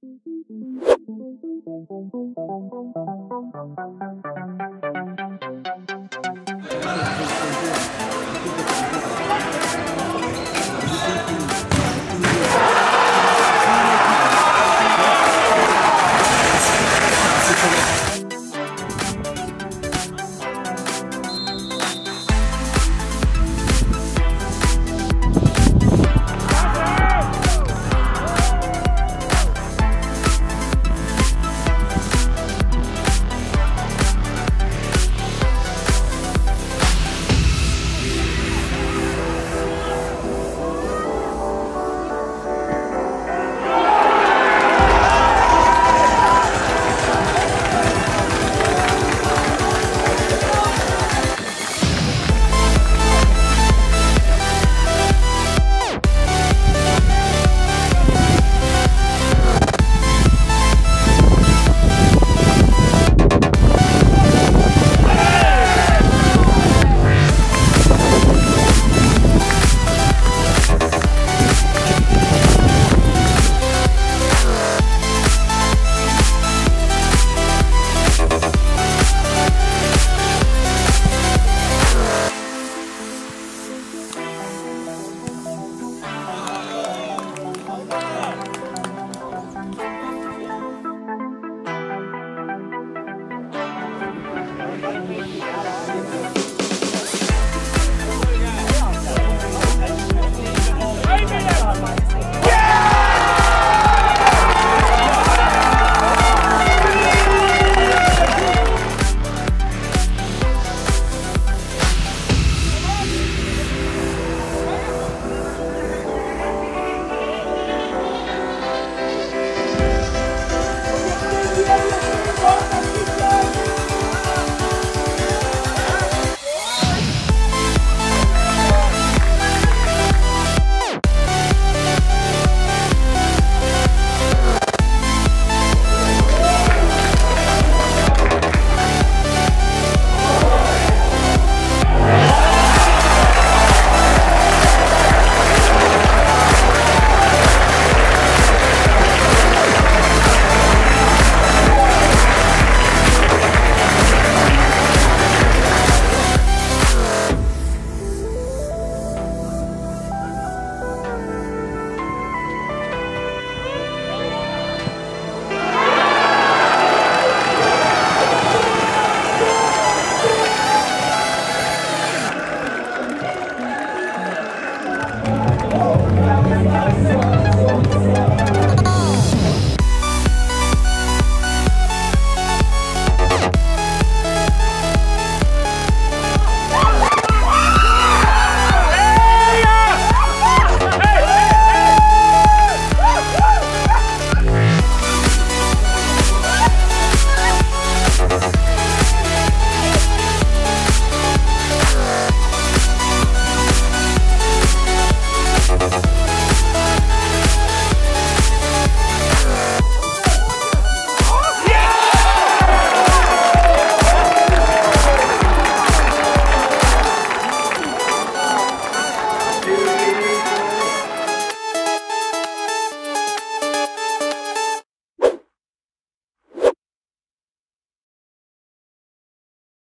Thank you. Gracias.